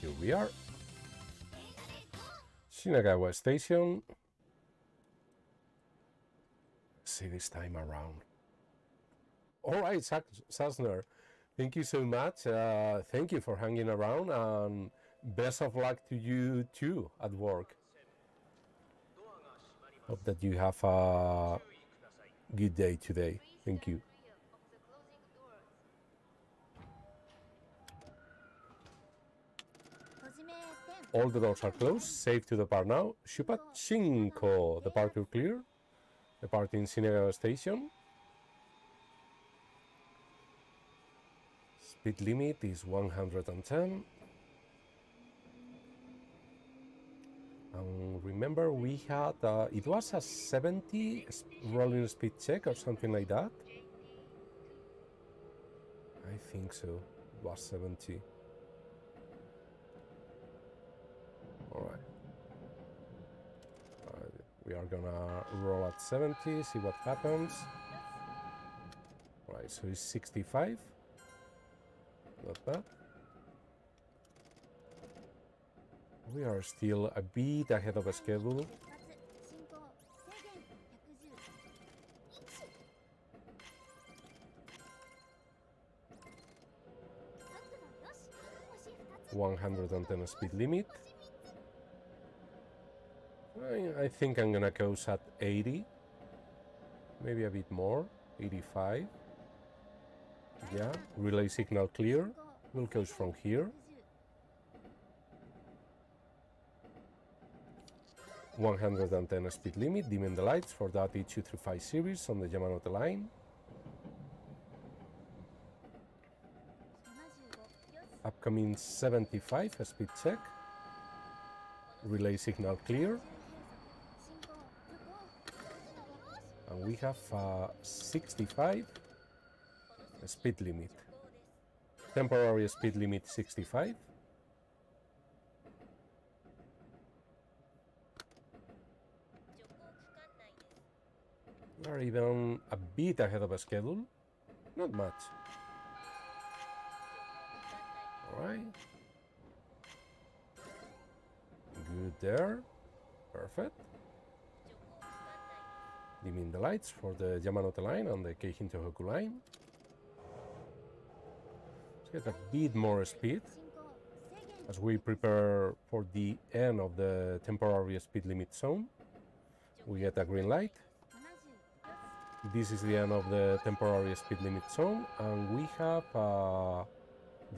here we are. Shinagawa Station. Let's see this time around. All right, Sassner, thank you so much. Uh, thank you for hanging around and best of luck to you too at work. Hope that you have a good day today. Thank you. All the doors are closed. Safe to depart now. Shupachinko. Departure clear. Departing Shinagawa Station. Speed limit is 110. And remember we had, uh, it was a 70 rolling speed check or something like that. I think so, it was 70. Alright. We are gonna roll at 70, see what happens. Right, so it's 65. Not bad. We are still a bit ahead of a schedule. One hundred and ten speed limit. I, think I'm gonna coast at 80. Maybe a bit more. 85. Yeah, relay signal clear. We'll coast from here. 110 speed limit, dimming the lights for that E235 series on the Yamanote line. Upcoming 75 speed check. Relay signal clear. And we have uh, 65 speed limit. Temporary speed limit 65. We are even a bit ahead of a schedule. Not much. Alright. Good there. Perfect. Dimming the lights for the Yamanote line and the Keihin Tohoku line. Let's get a bit more speed as we prepare for the end of the temporary speed limit zone. We get a green light. This is the end of the temporary speed limit zone and we have uh, a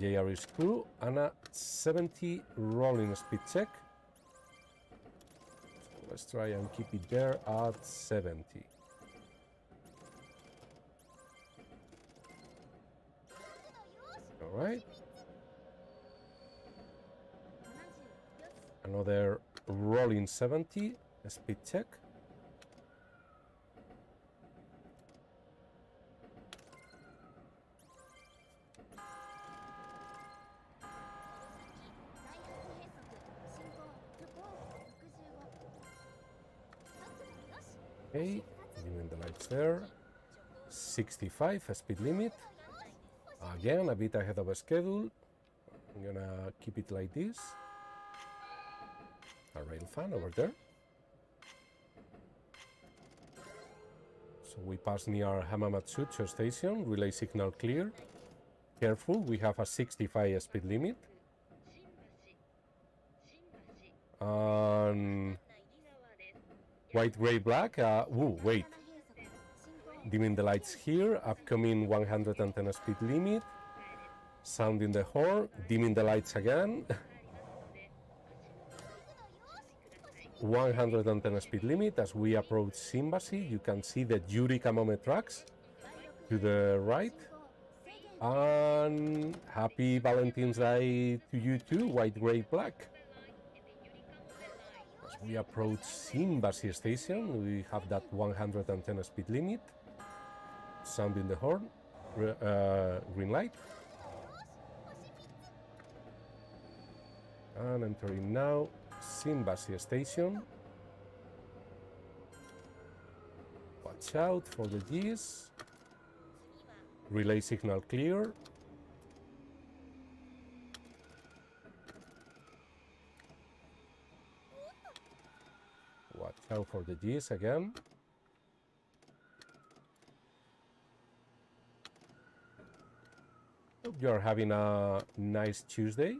JRE screw and a 70 rolling speed check. Let's try and keep it there at 70. All right. Another rolling 70 speed check. Okay, dimming the lights there. 65 speed limit. Again, a bit ahead of schedule. I'm gonna keep it like this. A rail fan over there. So we pass near Hamamatsucho station, relay signal clear. Careful, we have a 65 speed limit. And White, gray, black. Uh, ooh, wait. Dimming the lights here. Upcoming 110 speed limit. Sounding the horn. Dimming the lights again. 110 speed limit. As we approach Shimbashi, you can see the Yuri Kamome tracks to the right. And happy Valentine's Day to you too, white, gray, black we approach Shimbashi station, we have that 110 speed limit, sounding the horn, uh, green light. And entering now Shimbashi station. Watch out for the G's. Relay signal clear. For the G's again. Hope you are having a nice Tuesday.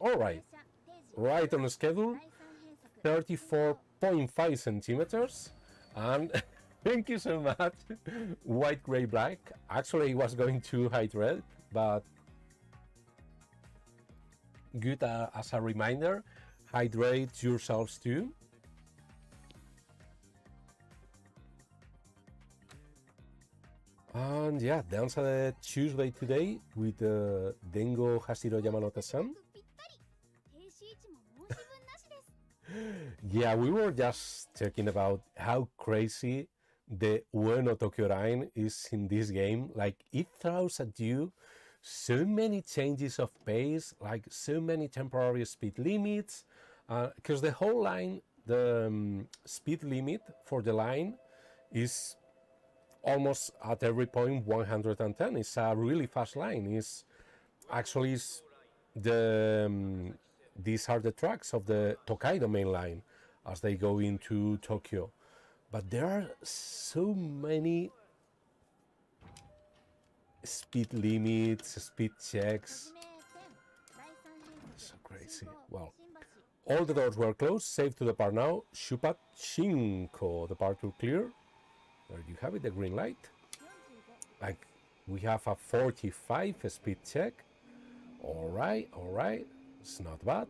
All right, right on schedule, 34.5 centimeters, and thank you so much, white, gray, black. Actually, I was going to hide red, but good uh, as a reminder, hydrate yourselves too. And yeah, dance a Tuesday today with uh, Dengo Hashiro Yamanote-sen. yeah, we were just talking about how crazy the Ueno Tokyo Line is in this game. Like, it throws at you so many changes of pace, like so many temporary speed limits, because uh, the whole line, the um, speed limit for the line is almost at every point 110. It's a really fast line. It's actually it's the um, these are the tracks of the Tokaido main line as they go into Tokyo. But there are so many speed limits, speed checks. So crazy. Well, all the doors were closed, save to the depart now. Shinko, departure clear. There you have it, the green light. Like, we have a 45 speed check. All right, all right, it's not bad.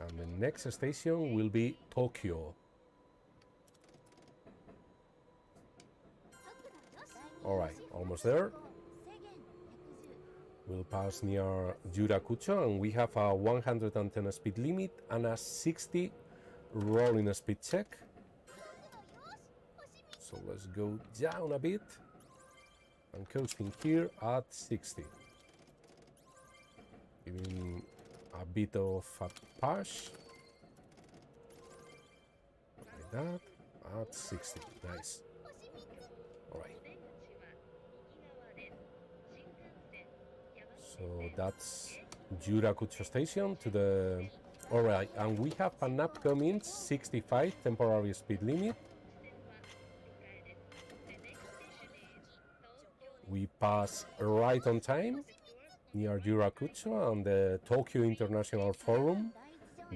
And the next station will be Tokyo. Alright, almost there. We'll pass near Yurakucho and we have a 110 speed limit and a 60 rolling speed check. So let's go down a bit and coasting here at 60. Giving a bit of a push. Like that. At 60. Nice. So that's Yurakucho station to the all right, and we have an upcoming 65 temporary speed limit. We pass right on time near Yurakucho and the Tokyo International Forum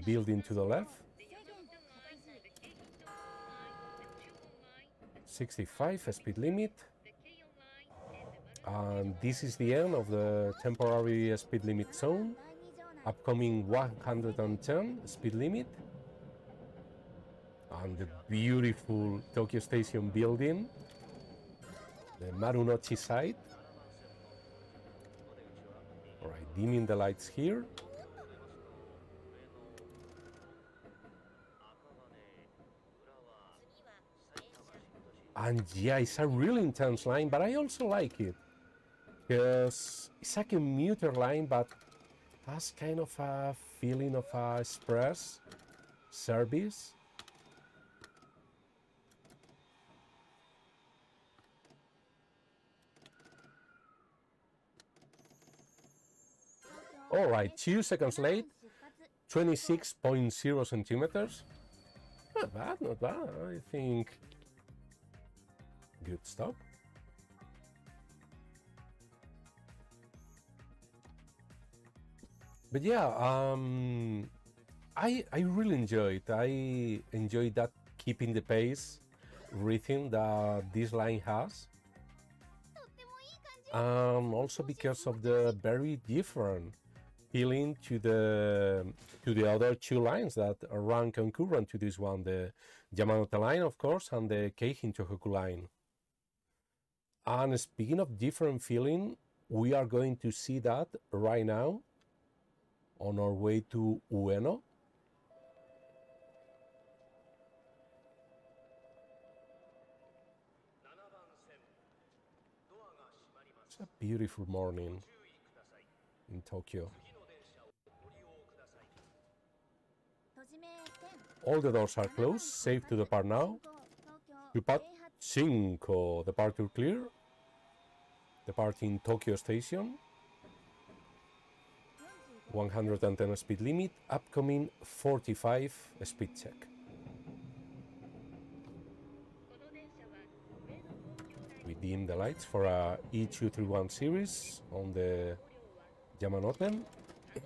building to the left. 65 speed limit. And this is the end of the temporary speed limit zone upcoming 110 speed limit and the beautiful Tokyo Station building, the Marunouchi side. All right, dimming the lights here. And yeah, it's a really intense line, but I also like it. Because it's like a commuter line, but has kind of a feeling of a express service. All right, two seconds late, 26.0 centimeters. Not bad, not bad. I think good stop. But yeah, um, I I really enjoyed. It. I enjoyed that keeping the pace rhythm that this line has. Um, also because of the very different feeling to the to the other two lines that run concurrent to this one, the Yamanote line, of course, and the Keihin Tohoku line. And speaking of different feeling, we are going to see that right now on our way to Ueno. It's a beautiful morning in Tokyo. All the doors are closed, safe to depart now. Shupat Shinko, departure clear. Departing Tokyo Station. 110 speed limit, upcoming 45 speed check. We dim the lights for a E231 series on the Yamanote.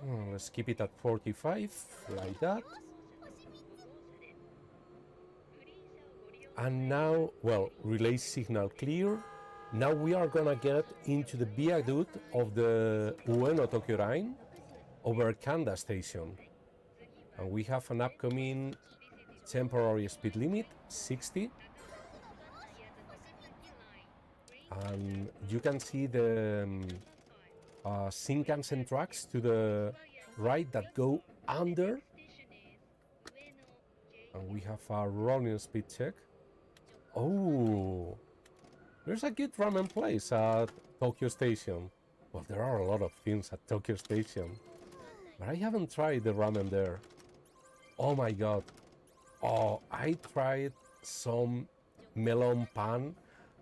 Mm, let's keep it at 45, like that. And now, well, relay signal clear. Now we are gonna get into the viaduct of the Ueno Tokyo Line over Kanda Station. And we have an upcoming temporary speed limit, 60. And you can see the um, uh, Shinkansen tracks to the right that go under. And we have a rolling speed check. Oh, there's a good ramen place at Tokyo Station. Well, there are a lot of things at Tokyo Station. But I haven't tried the ramen there. Oh my god. Oh, I tried some melon pan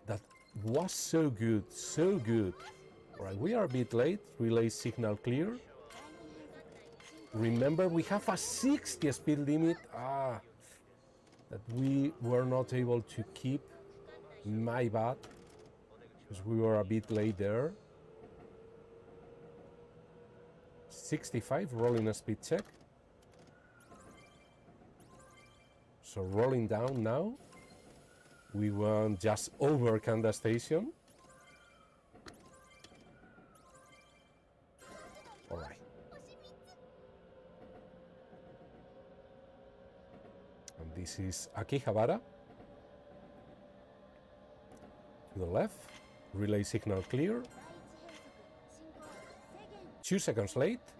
that was so good, so good. Right, we are a bit late. Relay signal clear. Remember, we have a 60 speed limit. Ah, that we were not able to keep. My bad. Because we were a bit late there. 65 rolling a speed check. So rolling down now. We went just over Kanda station. All right. And this is Akihabara. To the left, relay signal clear. Two seconds late.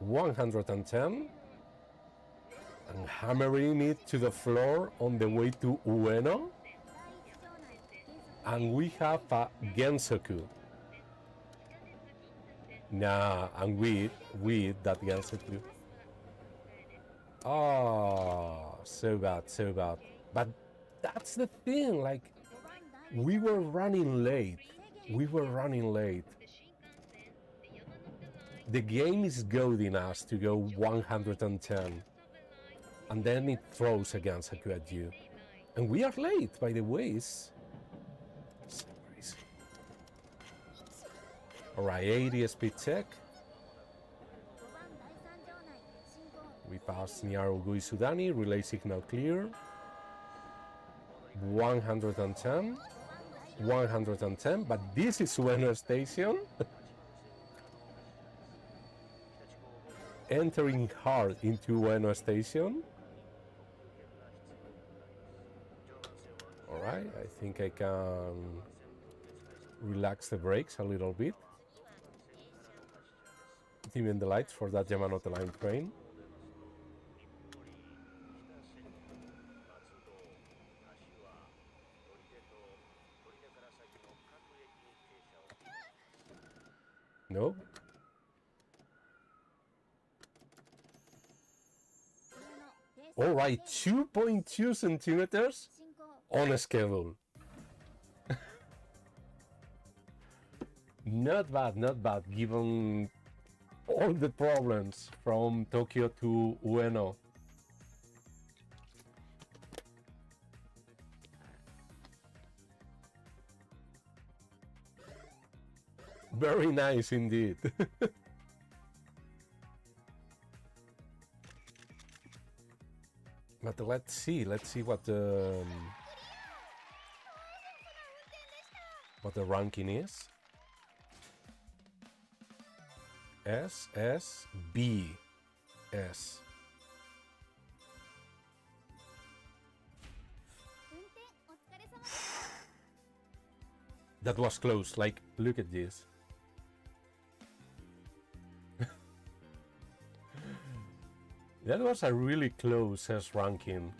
110 and hammering it to the floor on the way to Ueno. And we have a Gensoku. Nah, and with, with that Gensoku. Oh, ah, so bad, so bad. But that's the thing, like, we were running late. We were running late the game is goading us to go 110 and then it throws a Gensoku at you. And we are late, by the way. It's so crazy. Alright, 80 speed check. We pass near Uguisudani, relay signal clear. 110. 110, but this is Ueno Station. entering hard into Ueno Station. Alright, I think I can relax the brakes a little bit. Dimming the lights for that Yamanote line train. No, All right, 2.2 centimeters on a schedule. not bad, not bad, given all the problems from Tokyo to Ueno. Very nice indeed. But let's see, let's see what the um, what the ranking is. S S B S. That was close. Like, look at this. That was a really close S ranking.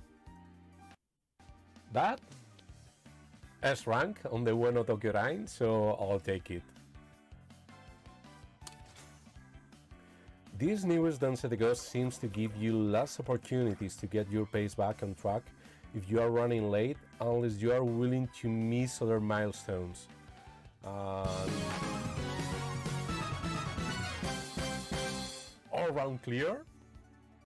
That S rank on the Ueno Tokyo Line, so I'll take it. This newest Densetto Ghost seems to give you less opportunities to get your pace back on track if you are running late, unless you are willing to miss other milestones. Um, round clear.